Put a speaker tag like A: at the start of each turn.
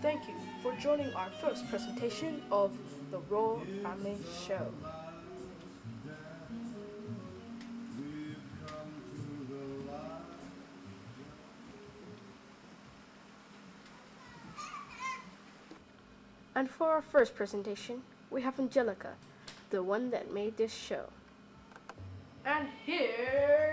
A: Thank you for joining our first presentation of the Royal Family Show. And for our first presentation, we have Angelica, the one that made this show. And here